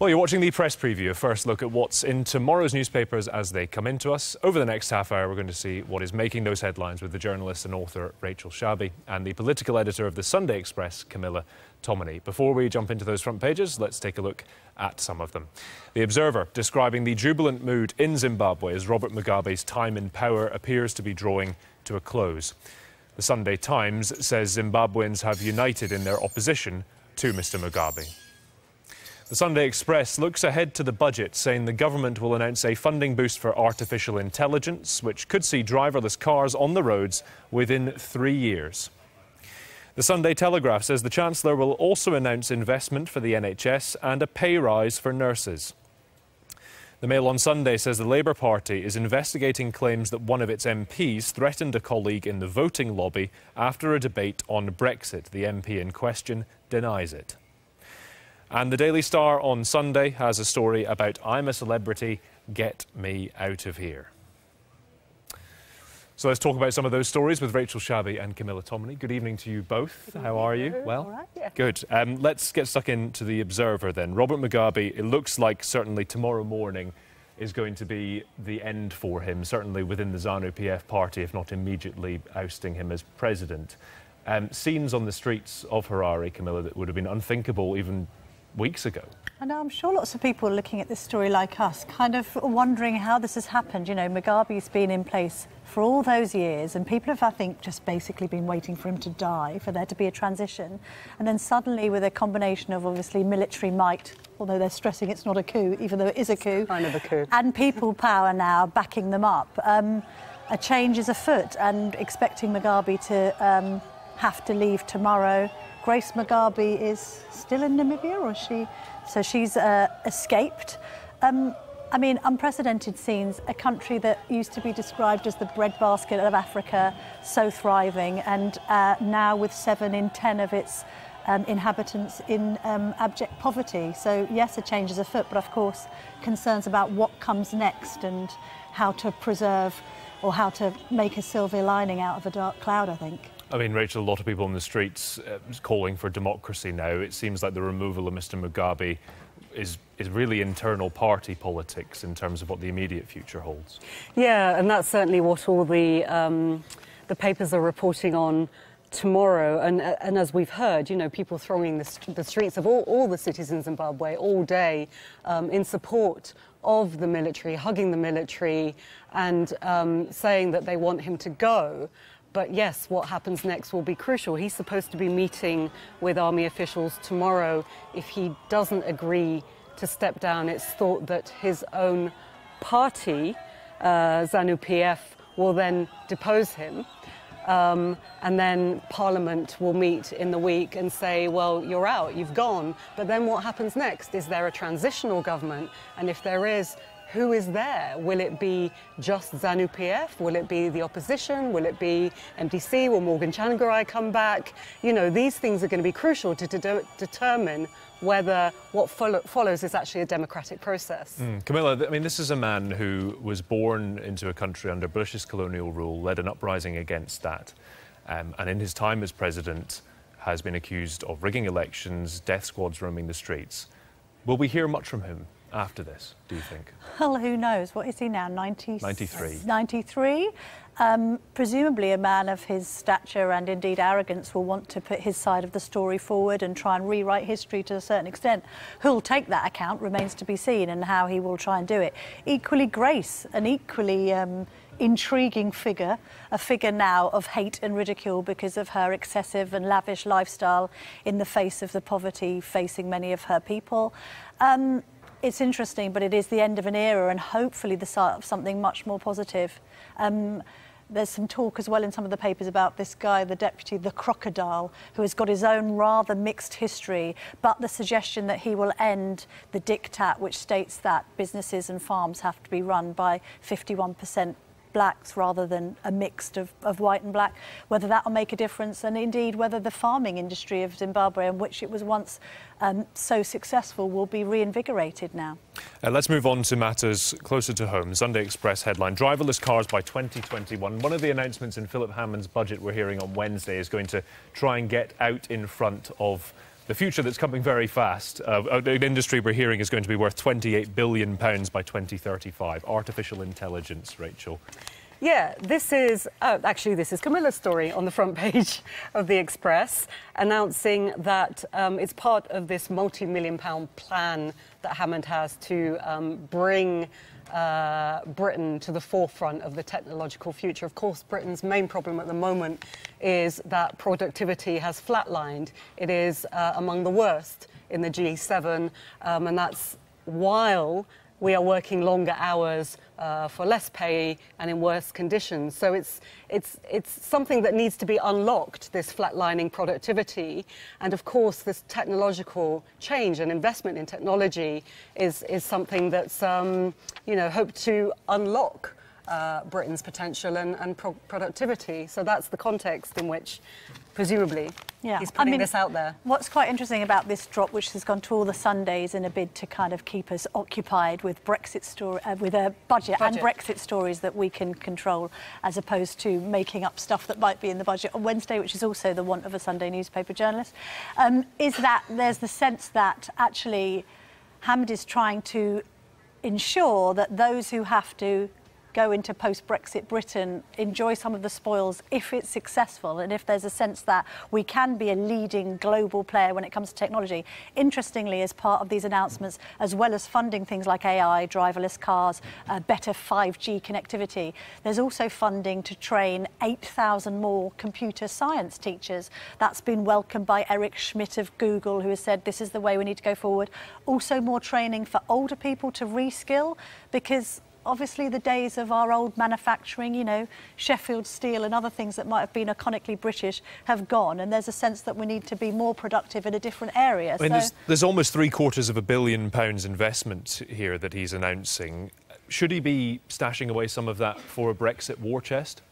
Well, you're watching the press preview, a first look at what's in tomorrow's newspapers as they come into us. Over the next half hour, we're going to see what is making those headlines with the journalist and author Rachel Shabi and the political editor of the Sunday Express, Camilla Tominey. Before we jump into those front pages, let's take a look at some of them. The Observer describing the jubilant mood in Zimbabwe as Robert Mugabe's time in power appears to be drawing to a close. The Sunday Times says Zimbabweans have united in their opposition to Mr Mugabe. The Sunday Express looks ahead to the budget, saying the government will announce a funding boost for artificial intelligence, which could see driverless cars on the roads within three years. The Sunday Telegraph says the Chancellor will also announce investment for the NHS and a pay rise for nurses. The Mail on Sunday says the Labour Party is investigating claims that one of its MPs threatened a colleague in the voting lobby after a debate on Brexit. The MP in question denies it. And the Daily Star on Sunday has a story about I'm a celebrity, get me out of here. So let's talk about some of those stories with Rachel Shabi and Camilla Tominey. Good evening to you both. How are you? Well, yeah. good. Um, let's get stuck into the Observer then. Robert Mugabe, it looks like certainly tomorrow morning is going to be the end for him, certainly within the ZANU PF party, if not immediately ousting him as president. Um, scenes on the streets of Harare, Camilla, that would have been unthinkable even weeks ago. I know, I'm sure lots of people are looking at this story like us, kind of wondering how this has happened. You know, Mugabe's been in place for all those years, and people have, I think, just basically been waiting for him to die, for there to be a transition. And then suddenly, with a combination of obviously military might, although they're stressing it's not a coup, even though it is a coup, kind of a coup, and people power now backing them up, um, a change is afoot, and expecting Mugabe to um, have to leave tomorrow Grace Mugabe is still in Namibia, or she? So she's uh, escaped. Um, I mean, unprecedented scenes. A country that used to be described as the breadbasket of Africa, so thriving, and uh, now with seven in ten of its um, inhabitants in um, abject poverty. So yes, a change is afoot, but of course, concerns about what comes next and how to preserve or how to make a silver lining out of a dark cloud. I think. I mean, Rachel, a lot of people in the streets uh, calling for democracy now. It seems like the removal of Mr Mugabe is, is really internal party politics in terms of what the immediate future holds. Yeah, and that's certainly what all the, um, the papers are reporting on tomorrow. And, uh, and as we've heard, you know, people thronging the, the streets of all, all the cities in Zimbabwe all day um, in support of the military, hugging the military, and um, saying that they want him to go. But yes, what happens next will be crucial. He's supposed to be meeting with army officials tomorrow. If he doesn't agree to step down, it's thought that his own party, uh, ZANU PF, will then depose him. Um, and then Parliament will meet in the week and say, well, you're out, you've gone. But then what happens next? Is there a transitional government? And if there is, who is there? Will it be just ZANU PF? Will it be the opposition? Will it be MDC? Will Morgan Tsvangirai come back? You know, these things are going to be crucial to, de determine whether what follow follows is actually a democratic process. Mm. Camilla, I mean, this is a man who was born into a country under British colonial rule, led an uprising against that, um, and in his time as president has been accused of rigging elections, death squads roaming the streets. Will we hear much from him after this, do you think? Well, who knows? What is he now? 90, 93. 93. Um, presumably, a man of his stature and indeed arrogance will want to put his side of the story forward and try and rewrite history to a certain extent. Who'll take that account remains to be seen, and how he will try and do it. Equally, Grace, an equally um, intriguing figure, a figure now of hate and ridicule because of her excessive and lavish lifestyle in the face of the poverty facing many of her people. Um, it's interesting, but it is the end of an era and hopefully the start of something much more positive. Um, there's some talk as well in some of the papers about this guy, the deputy, the crocodile, who has got his own rather mixed history, but the suggestion that he will end the diktat, which states that businesses and farms have to be run by 51% blacks rather than a mix of, of white and black, whether that will make a difference, and indeed whether the farming industry of Zimbabwe, in which it was once um, so successful, will be reinvigorated now. Uh, let's move on to matters closer to home. Sunday Express headline Driverless cars by 2021. One of the announcements in Philip Hammond's budget we're hearing on Wednesday is going to try and get out in front of the future that's coming very fast. Uh, an industry we're hearing is going to be worth 28 billion pounds by 2035. Artificial intelligence, Rachel. Yeah, this is oh, actually this is Camilla's story on the front page of the Express, announcing that um, it's part of this multi-million pound plan that Hammond has to um, bring uh, Britain to the forefront of the technological future. Of course, Britain's main problem at the moment is that productivity has flatlined. It is uh, among the worst in the G7, um, and that's while we are working longer hours uh, for less pay and in worse conditions. So it's, it's, it's something that needs to be unlocked, this flatlining productivity. And of course, this technological change and investment in technology is, is something that's, um, you know, hoped to unlock uh, Britain's potential and, and pro- productivity. So that's the context in which, presumably, yeah. he's putting I mean, this out there. What's quite interesting about this drop, which has gone to all the Sundays in a bid to kind of keep us occupied with Brexit story, uh, with a budget, budget, and Brexit stories that we can control, as opposed to making up stuff that might be in the budget on Wednesday, which is also the want of a Sunday newspaper journalist, um, is that there's the sense that actually Hammond is trying to ensure that those who have to go into post Brexit Britain, enjoy some of the spoils if it's successful and if there's a sense that we can be a leading global player when it comes to technology. Interestingly, as part of these announcements, as well as funding things like AI, driverless cars, uh, better 5G connectivity, there's also funding to train 8,000 more computer science teachers. That's been welcomed by Eric Schmidt of Google, who has said this is the way we need to go forward. Also, more training for older people to reskill because obviously the days of our old manufacturing, you know, Sheffield steel and other things that might have been iconically British have gone. And there's a sense that we need to be more productive in a different area. I mean, so there's, there's almost three quarters of a billion pounds investment here that he's announcing. Should he be stashing away some of that for a Brexit war chest?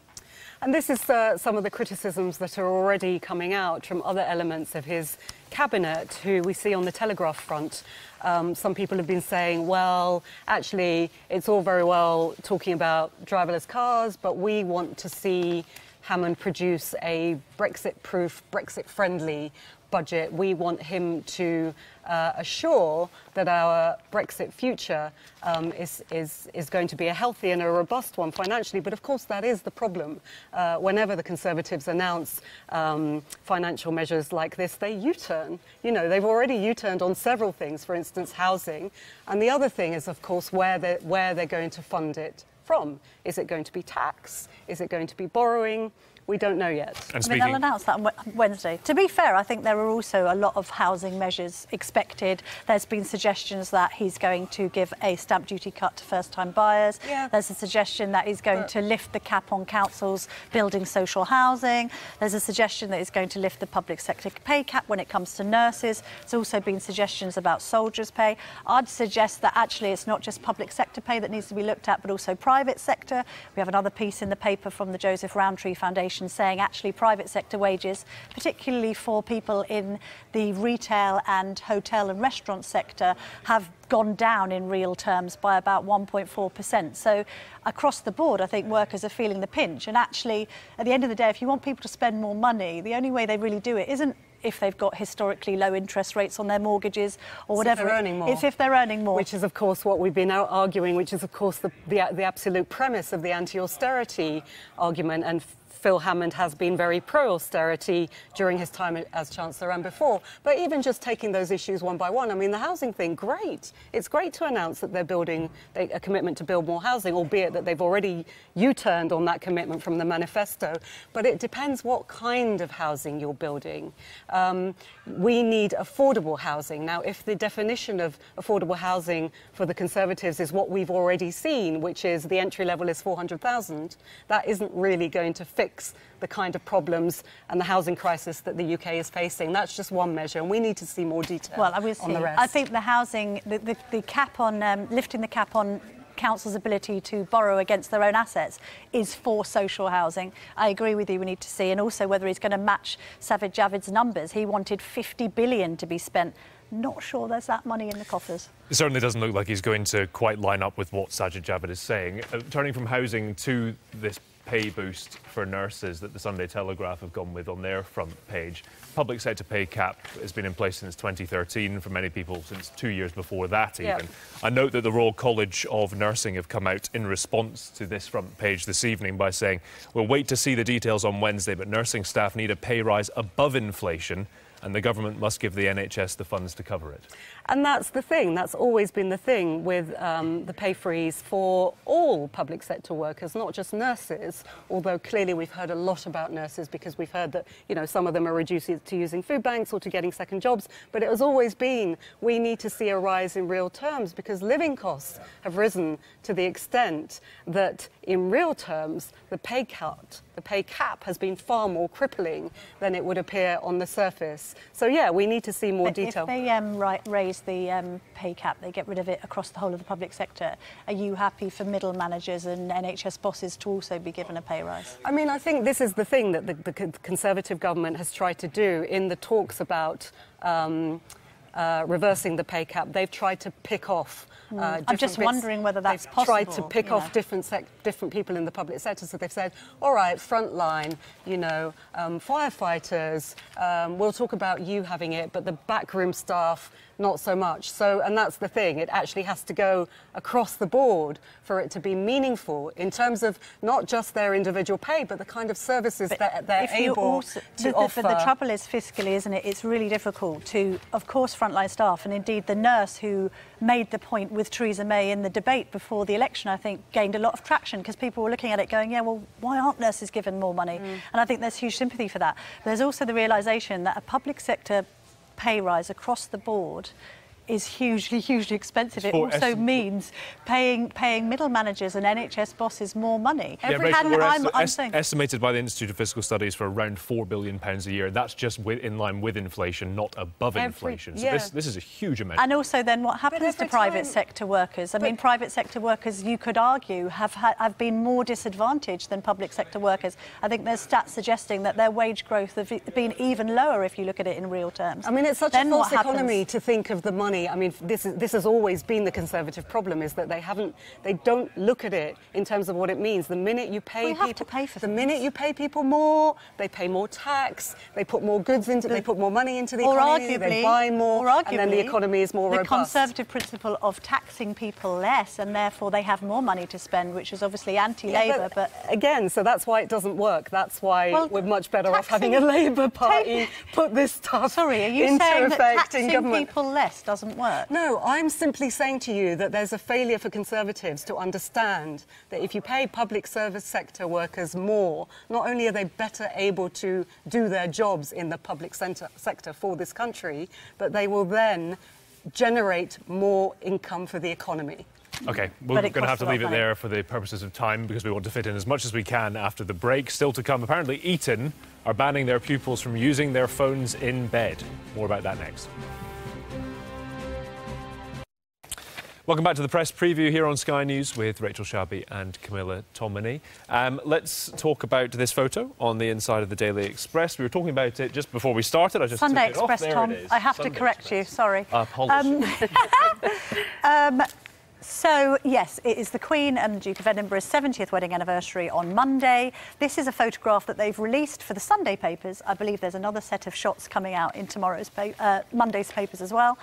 And this is uh, some of the criticisms that are already coming out from other elements of his cabinet, who we see on the Telegraph front. Um, some people have been saying, well, actually, it's all very well talking about driverless cars, but we want to see Hammond produce a Brexit proof, Brexit friendly budget. We want him to uh, assure that our Brexit future um, is, is, is going to be a healthy and a robust one financially. But of course, that is the problem. Uh, whenever the Conservatives announce um, financial measures like this, they U turn. You know, they've already U turned on several things, for instance, housing. And the other thing is, of course, where they're, where they're going to fund it from. Is it going to be tax? Is it going to be borrowing? We don't know yet. And I mean, they'll announce that on Wednesday. To be fair, I think there are also a lot of housing measures expected. There's been suggestions that he's going to give a stamp duty cut to first-time buyers. Yeah. There's a suggestion that he's going but... to lift the cap on councils building social housing. There's a suggestion that he's going to lift the public sector pay cap when it comes to nurses. There's also been suggestions about soldiers' pay. I'd suggest that actually it's not just public sector pay that needs to be looked at, but also private sector. We have another piece in the paper from the Joseph Rowntree Foundation saying actually private sector wages, particularly for people in the retail and hotel and restaurant sector, have gone down in real terms by about 1.4%. So across the board, I think workers are feeling the pinch. And actually, at the end of the day, if you want people to spend more money, the only way they really do it isn't if they've got historically low interest rates on their mortgages or whatever. If they're earning more. It's if they're earning more. Which is, of course, what we've been arguing, which is, of course, the, the, the absolute premise of the anti-austerity argument. And Phil Hammond has been very pro austerity during his time as Chancellor and before. But even just taking those issues one by one, I mean, the housing thing, great. It's great to announce that they're building a commitment to build more housing, albeit that they've already U turned on that commitment from the manifesto. But it depends what kind of housing you're building. Um, we need affordable housing. Now, if the definition of affordable housing for the Conservatives is what we've already seen, which is the entry level is 400,000, that isn't really going to fix fix the kind of problems and the housing crisis that the UK is facing. That's just one measure, and we need to see more detail well, I will on the rest. I think the housing, the, the, the cap on um, lifting the cap on councils' ability to borrow against their own assets is for social housing. I agree with you, we need to see, and also whether he's going to match Sajid Javid's numbers. He wanted 50 billion to be spent. Not sure there's that money in the coffers. It certainly doesn't look like he's going to quite line up with what Sajid Javid is saying. Uh, turning from housing to this pay boost for nurses that the Sunday Telegraph have gone with on their front page. Public sector pay cap has been in place since 2013, for many people since two years before that, even. Yep. I note that the Royal College of Nursing have come out in response to this front page this evening by saying, We'll wait to see the details on Wednesday, but nursing staff need a pay rise above inflation and the government must give the NHS the funds to cover it. And that's the thing, that's always been the thing with um, the pay freeze for all public sector workers, not just nurses, although clearly we've heard a lot about nurses because we've heard that, you know, some of them are reduced to using food banks or to getting second jobs, but it has always been we need to see a rise in real terms because living costs have risen to the extent that in real terms the pay cut, the pay cap has been far more crippling than it would appear on the surface. So yeah, we need to see more But detail. If they um, right, raise the um, pay cap, they get rid of it across the whole of the public sector. Are you happy for middle managers and NHS bosses to also be given a pay rise? I mean, I think this is the thing that the, the Conservative government has tried to do in the talks about um, uh, reversing the pay cap. They've tried to pick off. Uh, I'm different just bits. wondering whether that's they've tried to pick off different sec- different people in the public sector. So they've said, all right, frontline, you know, um, firefighters. Um, we'll talk about you having it, but the backroom staff not so much. So, and that's the thing. It actually has to go across the board for it to be meaningful in terms of not just their individual pay, but the kind of services that they're able also, to the- offer. But the trouble is fiscally, isn't it? It's really difficult to, of course, frontline staff, and indeed the nurse who made the point with Theresa May in the debate before the election, I think, gained a lot of traction because people were looking at it going, yeah, well, why aren't nurses given more money? Mm. And I think there's huge sympathy for that. But There's also the realisation that a public sector pay rise across the board is hugely, hugely expensive. It also estim- means paying paying middle managers and NHS bosses more money. Yeah, Every- Rachel, And I'm- esti- I'm es- saying- estimated by the Institute of Fiscal Studies for around four billion pounds a year. That's just with, in line with inflation, not above Every- inflation. So yeah. this, this is a huge amount. And also, then what happens to private time- sector workers? I mean, private sector workers, you could argue, have ha- have been more disadvantaged than public sector workers. I think there's stats suggesting that their wage growth have been even lower if you look at it in real terms. I mean, it's such Then a false economy to think of the money. I mean, this is, this has always been the Conservative problem: is that they haven't, they don't look at it in terms of what it means. The minute you pay We people, pay for the things. minute you pay people more, they pay more tax, they put more goods into, they put more money into the economy, arguably, they buy more, or arguably, and then the economy is more the robust. conservative principle of taxing people less, and therefore they have more money to spend, which is obviously anti-Labour. but, again, so that's why it doesn't work. That's why Well, we're much better off having a Labour Party put this stuff sorry, are you into saying that effect taxing in government. people less doesn't work? No, I'm simply saying to you that there's a failure for Conservatives to understand that if you pay public service sector workers more, not only are they better able to do their jobs in the public center, sector for this country, but they will then generate more income for the economy. Okay, we're going to have to leave it money. there for the purposes of time because we want to fit in as much as we can after the break. Still to come, apparently, Eton are banning their pupils from using their phones in bed. More about that next. Welcome back to the press preview here on Sky News with Rachel Shabi and Camilla Tominey. Um, let's talk about this photo on the inside of the Daily Express. We were talking about it just before we started. I just Sunday took it off. Express, Tom. I have to Sunday correct you. Express. Sorry. Apologies. Um, so, yes, it is the Queen and the Duke of Edinburgh's 70th wedding anniversary on Monday. This is a photograph that they've released for the Sunday papers. I believe there's another set of shots coming out in tomorrow's pa- uh, Monday's papers as well.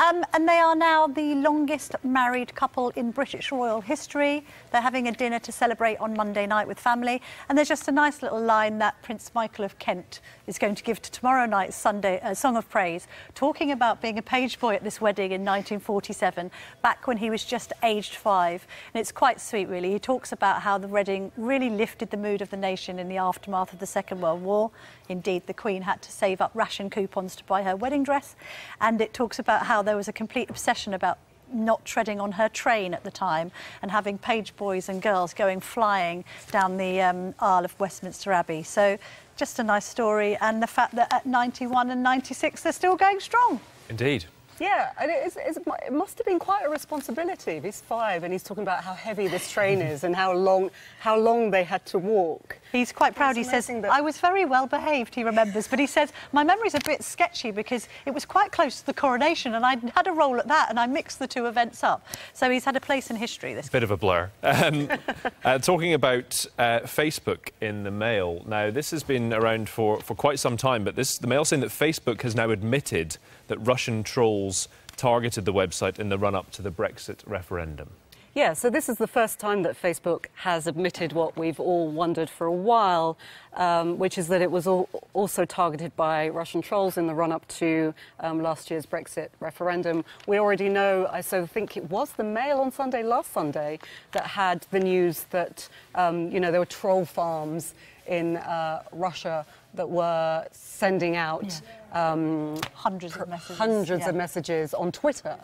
Um, and they are now the longest married couple in British royal history. They're having a dinner to celebrate on Monday night with family. And there's just a nice little line that Prince Michael of Kent is going to give to tomorrow night's Sunday uh, Song of Praise, talking about being a page boy at this wedding in 1947, back when he was just aged five. And it's quite sweet, really. He talks about how the wedding really lifted the mood of the nation in the aftermath of the Second World War. Indeed, the Queen had to save up ration coupons to buy her wedding dress. And it talks about how there was a complete obsession about not treading on her train at the time and having page boys and girls going flying down the um, aisle of Westminster Abbey. So just a nice story and the fact that at 91 and 96 they're still going strong. Indeed. Yeah, and it, is, it's, it must have been quite a responsibility. He's five and he's talking about how heavy this train is and how long, how long they had to walk. He's quite proud. He says, that- I was very well behaved, he remembers, but he says, my memory's a bit sketchy because it was quite close to the coronation and I had a role at that and I mixed the two events up. So he's had a place in history, this Bit of a blur. Um, uh, talking about uh, Facebook in the Mail. Now, this has been around for, for quite some time, but this the Mail saying that Facebook has now admitted that Russian trolls targeted the website in the run-up to the Brexit referendum. Yeah, so this is the first time that Facebook has admitted what we've all wondered for a while, um, which is that it was al- also targeted by Russian trolls in the run up to um, last year's Brexit referendum. We already know, I so think it was the Mail on Sunday, last Sunday, that had the news that, um, you know, there were troll farms in uh, Russia that were sending out um, hundreds of messages. hundreds yeah. of messages on Twitter.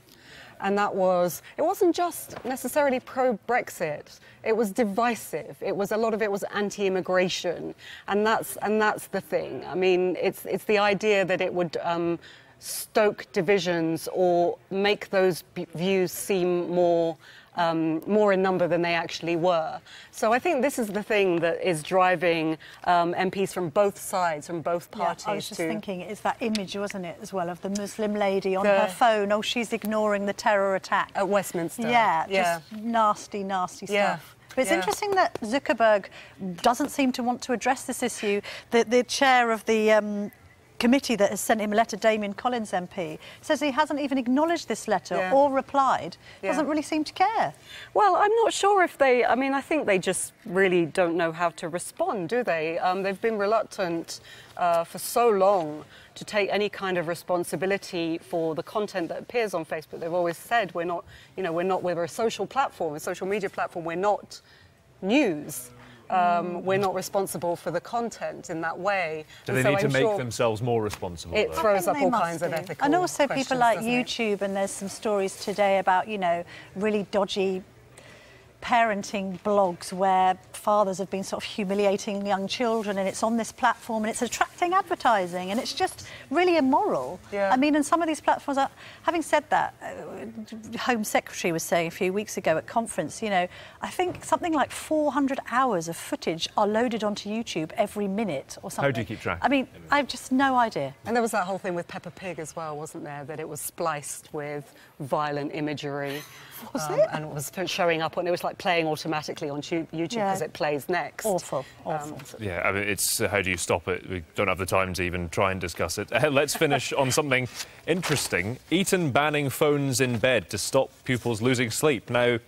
And that was, it wasn't just necessarily pro Brexit, it was divisive. It was, a lot of it was anti immigration. And that's, and that's the thing. I mean, it's, it's the idea that it would um, stoke divisions or make those views seem more. Um, more in number than they actually were. So I think this is the thing that is driving um, MPs from both sides, from both Yeah, parties. I was just to, thinking, it's that image, wasn't it, as well, of the Muslim lady on The- her phone. Oh, she's ignoring the terror attack. at Westminster. Yeah, yeah. just nasty, nasty Yeah, stuff. But it's yeah. interesting that Zuckerberg doesn't seem to want to address this issue. The, the chair of the um, committee that has sent him a letter, Damian Collins MP, says he hasn't even acknowledged this letter Yeah. or replied. Yeah. Doesn't really seem to care. Well, I'm not sure if they. I mean, I think they just really don't know how to respond, do they? Um, they've been reluctant uh, for so long to take any kind of responsibility for the content that appears on Facebook. They've always said we're not, you know, we're not. We're a social platform, a social media platform. We're not news. Um, we're not responsible for the content in that way. Do And they so need to I'm make sure themselves more responsible? It though? Throws up they all must kinds of do. ethical And also people like doesn't it? YouTube, and there's some stories today about, you know, really dodgy parenting blogs where fathers have been sort of humiliating young children and it's on this platform and it's attracting advertising and it's just really immoral. Yeah. I mean, and some of these platforms are, having said that, uh, Home Secretary was saying a few weeks ago at conference, you know, I think something like 400 hours of footage are loaded onto YouTube every minute or something. How do you keep track? I mean, I've just no idea. And there was that whole thing with Peppa Pig as well, wasn't there? That it was spliced with violent imagery. Was um, it? And it was showing up, and it was like playing automatically on Tu- YouTube Yeah. because it plays next. Awful, Um, awful. so- Yeah, I mean, it's uh, how do you stop it? We don't have the time to even try and discuss it. Uh, let's finish on something interesting. Eton banning phones in bed to stop pupils losing sleep. Now,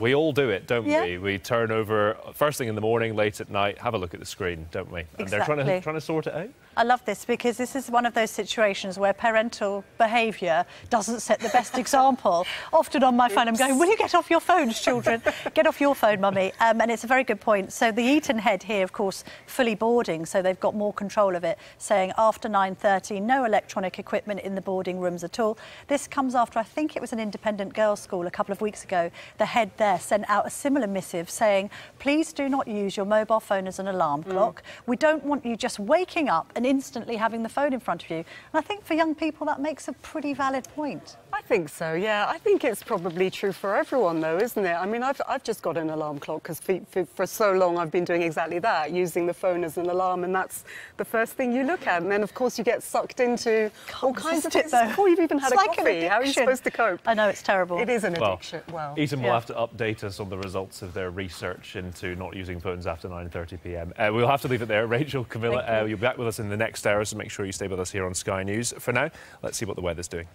we all do it, don't Yeah. we? We turn over first thing in the morning, late at night, have a look at the screen, don't we? And they're trying to, trying to sort it out. I love this because this is one of those situations where parental behaviour doesn't set the best example. Often on my phone, I'm going, Will you get off your phones, children? get off your phone, mummy. Um, and it's a very good point. So the Eton head here, of course, fully boarding, so they've got more control of it, saying after 9.30, no electronic equipment in the boarding rooms at all. This comes after, I think it was an independent girls' school a couple of weeks ago. The head there sent out a similar missive saying, please do not use your mobile phone as an alarm mm. clock. We don't want you just waking up and instantly having the phone in front of you. And I think for young people, that makes a pretty valid point. I think so, yeah. I think it's probably true for everyone, though, isn't it? I mean, I've, I've just got an alarm clock because for, for, for so long I've been doing exactly that, using the phone as an alarm, and that's the first thing you look at. And then, of course, you get sucked into all kinds of resist it, things before you've even had It's a like an coffee. How are you supposed to cope? I know, it's terrible. It is an Well, addiction. Well, Eton will Yeah. have to update us on the results of their research into not using phones after 9:30 p.m. Uh, we'll have to leave it there. Rachel, Camilla, you. uh, you'll be back with us in the next hour, so make sure you stay with us here on Sky News. For now, let's see what the weather's doing.